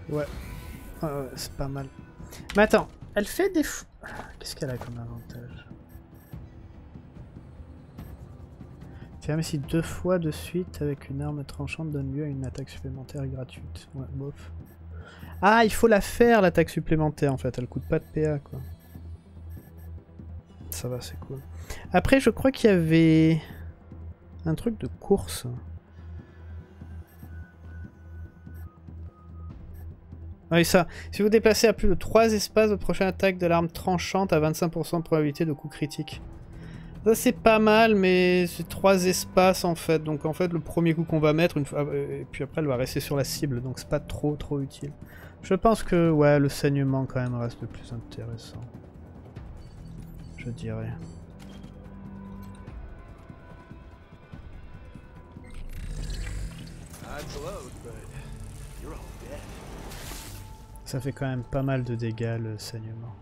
Ouais. C'est pas mal. Mais attends, elle fait des fou... Qu'est-ce qu'elle a comme avantage? Ferme ici deux fois de suite avec une arme tranchante donne lieu à une attaque supplémentaire gratuite. Ouais, bof. Ah, il faut la faire l'attaque supplémentaire en fait, elle coûte pas de PA quoi. Ça va, c'est cool. Après, je crois qu'il y avait un truc de course. Oui, ça. Si vous déplacez à plus de 3 espaces, votre prochaine attaque de l'arme tranchante a 25% de probabilité de coup critique. Ça, c'est pas mal, mais c'est 3 espaces en fait. Donc, en fait, le premier coup qu'on va mettre, euh, et puis après, elle va rester sur la cible. Donc, c'est pas trop, trop utile. Je pense que, ouais, le saignement quand même reste le plus intéressant. Je dirais. Ça fait quand même pas mal de dégâts le saignement.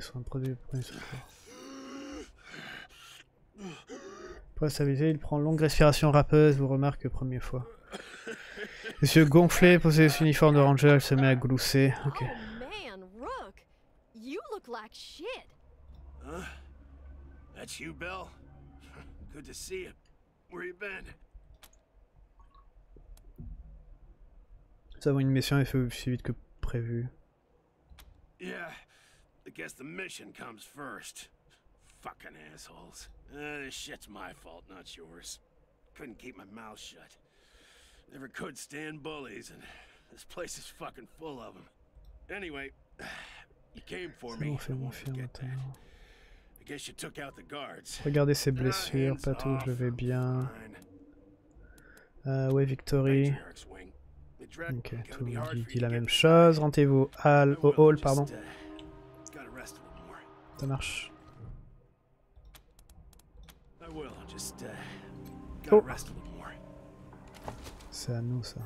Premier soin, produit premier secours. Pour stabiliser, il prend longue respiration râpeuse, vous remarque première fois. Monsieur gonflé, posez son uniforme de ranger, elle se met à glousser. Ok. Oh man, Rook, you look like shit. Huh? That's you, Belle? Good to see you. Where you been? Nous avons une mission et fait aussi vite que prévu. Yeah, I guess the mission comes first. Fucking assholes. Uh, this shit's my fault, not yours. Couldn't keep my mouth shut. Never could stand bullies, and this place is fucking full of them. Anyway, *sighs* you came for me. bon, I that. guess you took out the guards. Regardez ses Ah, blessures, tout, off. je vais bien. Euh, ouais, Victory. Ok, tout le monde dit, la même chose. Rendez-vous au hall, pardon. Ça marche. Oh. C'est à nous ça.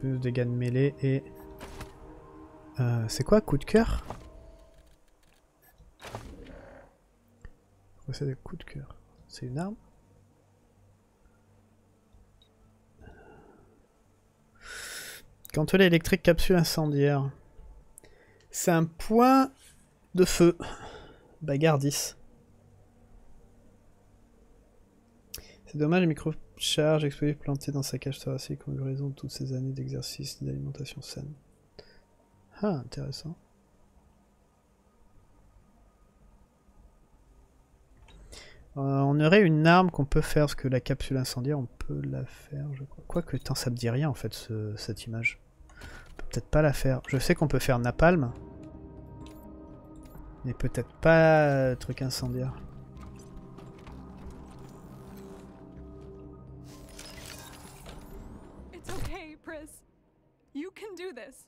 Plus de dégâts de mêlée et... Euh, c'est quoi coup de cœur? Pourquoi c'est des coups de cœur? C'est une arme? Gantelet électrique capsule incendiaire. C'est un point de feu. Bagarre 10. C'est dommage, microcharge explosif planté dans sa cage thoracique en raison de toutes ces années d'exercice d'alimentation saine. Ah, intéressant. Euh, on aurait une arme qu'on peut faire, parce que la capsule incendiaire, on peut la faire, je crois. Quoique, tant ça me dit rien, en fait, ce- cette image. On peut peut-être pas la faire. Je sais qu'on peut faire napalm. Mais peut-être pas euh, truc incendiaire. It's okay, Pris. You can do this.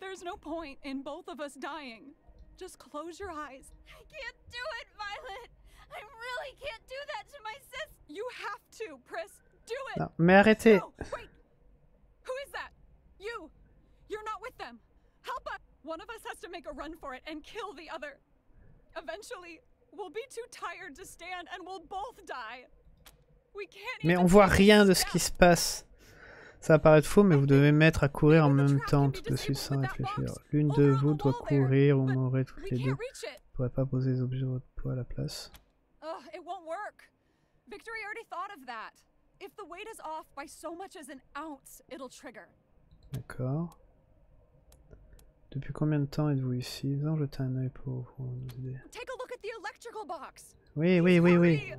There's no point in both of us dying. Just close your eyes. I can't do it, Violet. I really can't do that to my sis. You have to, Pris. Do it. Non, mais arrêtez No, wait. Who is that? You. You're not with them. Help us. One of us has to make a run for it and kill the other. Eventually, we'll be too tired to stand and we'll both die. We can't Mais on voit rien de ce qui se passe. Ça va paraître faux, mais vous devez mettre à courir en même temps, tout de suite sans réfléchir. L'une de vous doit courir ou mourrez toutes les deux. Vous pourrez pas poser les objets de votre poids à la place. Ugh, it won't work. Victory already thought of that. If the weight is off by so much as an ounce, it'll trigger. D'accord. Depuis combien de temps êtes-vous ici? Nous allons jeter un œil pour nous aider. Take a look at the electrical box. Oui, oui, oui, oui.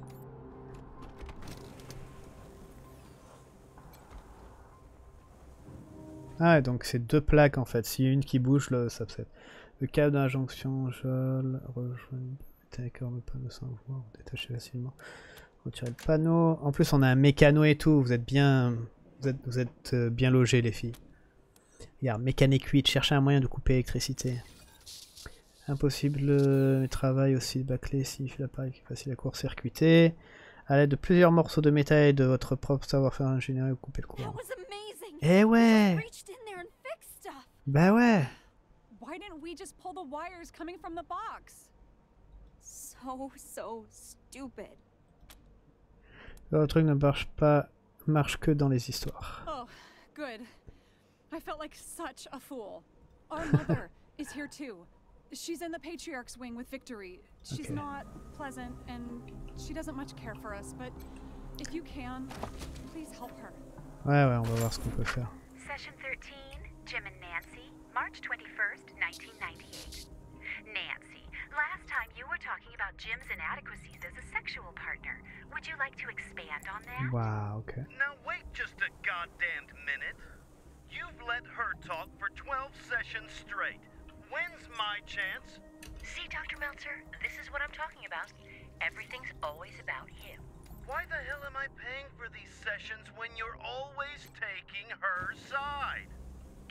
Ah, donc c'est deux plaques en fait. S'il y a une qui bouge, le subset. Le câble dans la jonction, je rejoins. D'accord, le panneau sans voir, détacher facilement. Retirer le panneau. En plus, on a un mécano et tout. Vous êtes bien, vous êtes, vous êtes euh, bien logés, les filles. Regarde, mécanique 8, chercher un moyen de couper l'électricité. Impossible, euh, travail aussi de bâclé si l'appareil qui est facile à court-circuiter. À l'aide de plusieurs morceaux de métal et de votre propre savoir-faire ingénieur, vous coupez le courant. Eh ouais. Bah ouais Why didn't we just pull the wires coming from the box? So, so stupid. Le truc ne marche pas, marche que dans les histoires. Oh, good. I felt like such a fool. Our *laughs* mother is here too. She's in the patriarch's wing with Victory. She's Okay. not pleasant and she doesn't much care for us, but if you can, please help her. Ouais, ouais, on va voir ce qu'on peut faire. Session 13, Jim and Nancy, March 21st, 1998. Nancy, last time you were talking about Jim's inadequacies as a sexual partner. Would you like to expand on that? Wow, ok. Now wait just a goddamn minute. You've let her talk for 12 sessions straight. When's my chance? See, Dr. Meltzer, this is what I'm talking about. Everything's always about him. Why the hell am I paying for these sessions when you're always taking her side?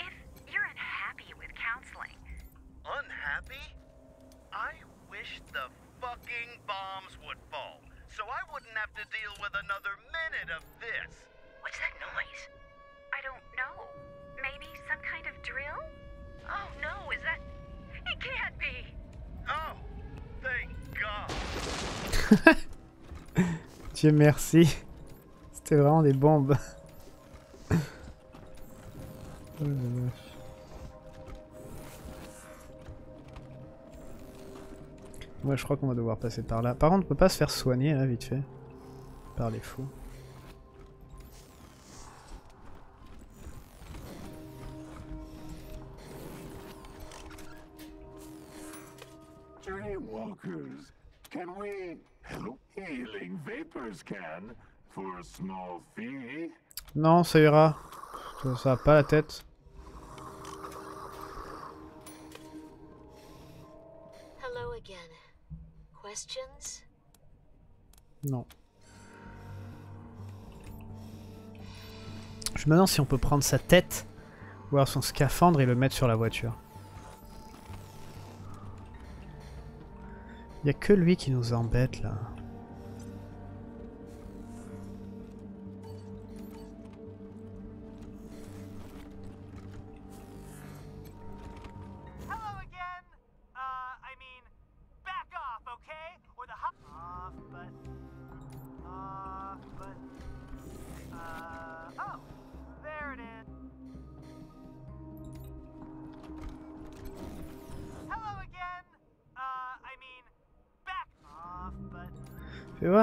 If you're unhappy with counseling, Unhappy? I wish the fucking bombs would fall, so I wouldn't have to deal with another minute of this. what's that noise? I don't know. Oh no, is that. It can't be! Oh, thank God. *laughs* Dieu merci. C'était vraiment des bombes. Oh. *laughs* Ouais, je crois qu'on va devoir passer par là. Par contre, on peut pas se faire soigner là, vite fait. Par les fous. Can we hello healing vapors can for a small fee? Non, ça ira. Ça, ça a pas la tête. Hello again. Questions? Non. Je me demande si on peut prendre sa tête, ou alors son scaphandre et le mettre sur la voiture. Il a que lui qui nous embête là.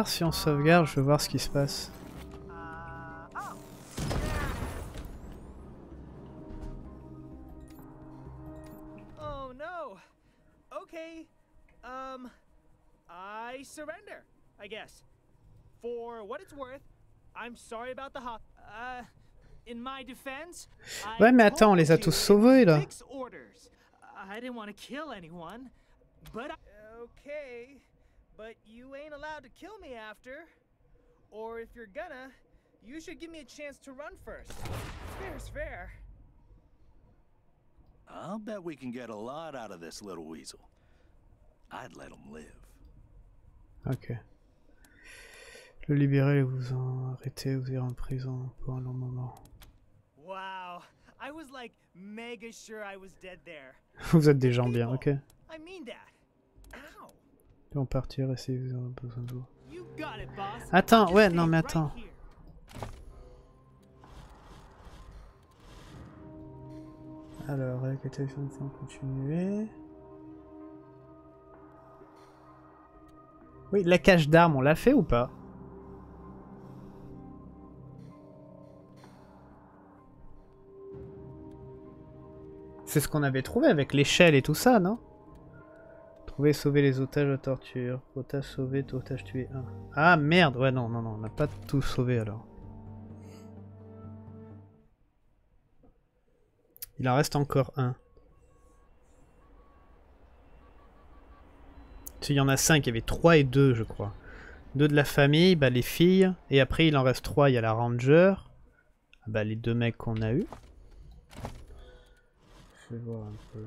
Voir si on sauvegarde, je veux voir ce qui se passe. Oh. Um I surrender, I guess. For what it's worth, I'm sorry about the hop. Uh in my defense, I Ouais, mais attends, on les a tous sauvés là. I didn't want to kill anyone, but I... okay, but you ain't allowed to kill me after. Or if you're gonna, you should give me a chance to run first. Fair's fair. I'll bet we can get a lot out of this little weasel. I'd let him live. Ok. Le libérer, vous en arrêtez, vous irez en prison pour un long moment. Wow, I was like mega sure I was dead there. *laughs* Vous êtes des gens bien, ok. I mean that. Ow. Ils vont partir et si vous avez besoin de vous. Attends, ouais, non mais attends. Alors, sans continuer. Oui, la cache d'armes, on l'a fait ou pas? C'est ce qu'on avait trouvé avec l'échelle et tout ça, non? Et sauver les otages à torture. Otage sauvé, otage tué 1. Ah merde, ouais non, non, non, on n'a pas tout sauvé alors. Il en reste encore un. S'il y en a 5, il y avait 3 et 2 je crois. Deux de la famille, bah les filles, et après il en reste 3, il y a la ranger. Ah bah les deux mecs qu'on a eu. Je vais voir un peu.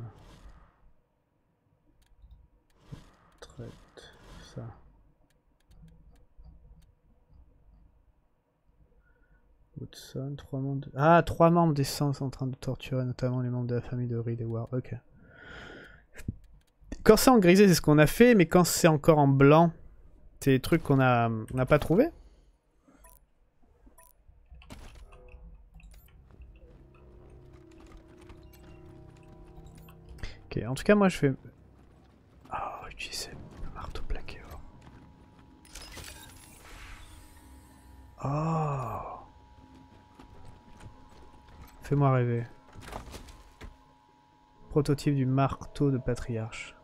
Trois membres. Ah, trois membres des Sens en train de torturer notamment les membres de la famille de Reed et Ward. Ok. Quand c'est en grisé, c'est ce qu'on a fait, mais quand c'est encore en blanc, c'est des trucs qu'on n'a pas trouvé. Ok, en tout cas, moi je vais. Oh, le marteau plaqué. Oh. Fais-moi rêver. Prototype du marteau de patriarche.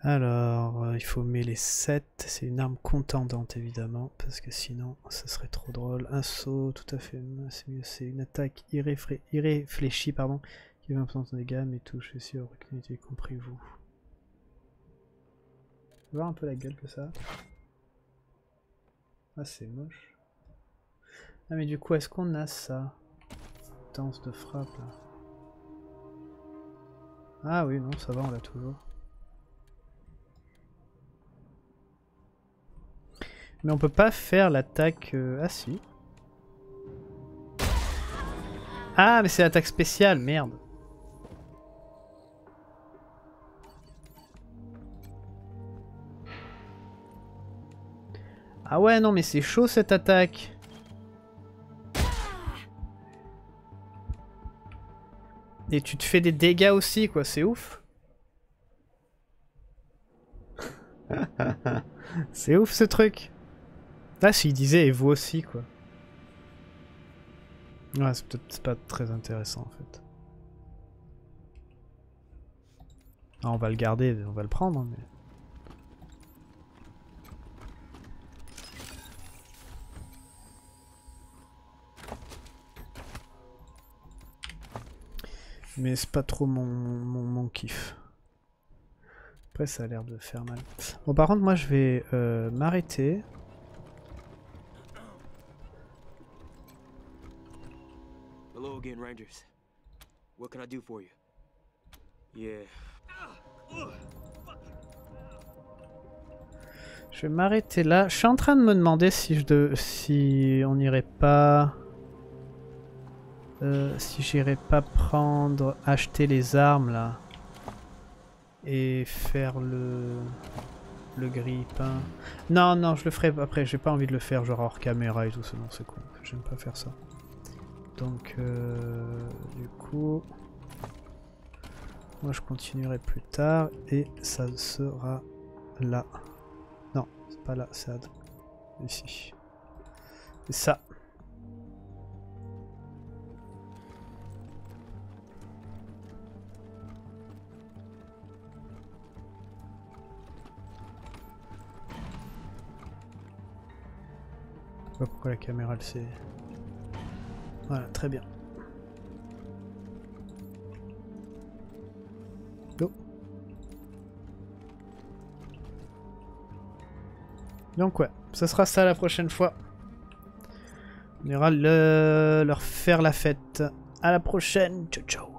Alors, euh, il faut mêler 7. C'est une arme contendante évidemment, parce que sinon, ça serait trop drôle. Un saut, tout à fait, c'est mieux. C'est une attaque irréfléchie, pardon, qui va de dégâts, mais touche aussi aucune unité, y compris vous. Voir un peu la gueule que ça. Ah, c'est moche. Ah, mais du coup, est-ce qu'on a ça? Danse de frappe là. Ah oui, non, ça va, on l'a toujours. Mais on peut pas faire l'attaque... euh, Ah si. Ah mais c'est l'attaque spéciale, merde. Ah ouais non mais c'est chaud cette attaque. Et tu te fais des dégâts aussi quoi, c'est ouf. *laughs* c'est ouf ce truc. Ah s'il disait et vous aussi quoi. Ouais c'est peut-être pas très intéressant en fait. Ah, on va le garder, on va le prendre mais... Mais c'est pas trop mon, mon, mon kiff. Après ça a l'air de faire mal. Bon par contre moi je vais euh, m'arrêter. Hello again, Rangers. What can I do for you? Yeah. Je vais m'arrêter là. Je suis en train de me demander si je de... si on irait pas euh, si j'irais pas prendre acheter les armes là et faire le le grille-pain. Non non, je le ferai après, j'ai pas envie de le faire genre hors caméra et tout ça, non, c'est con. J'aime pas faire ça. Donc, euh, du coup, moi je continuerai plus tard et ça sera là. Non, c'est pas là, c'est ici. C'est ça. Pas pourquoi la caméra elle s'est... Voilà, très bien. Donc ouais, ça sera ça la prochaine fois. On ira le- leur faire la fête. À la prochaine, ciao ciao.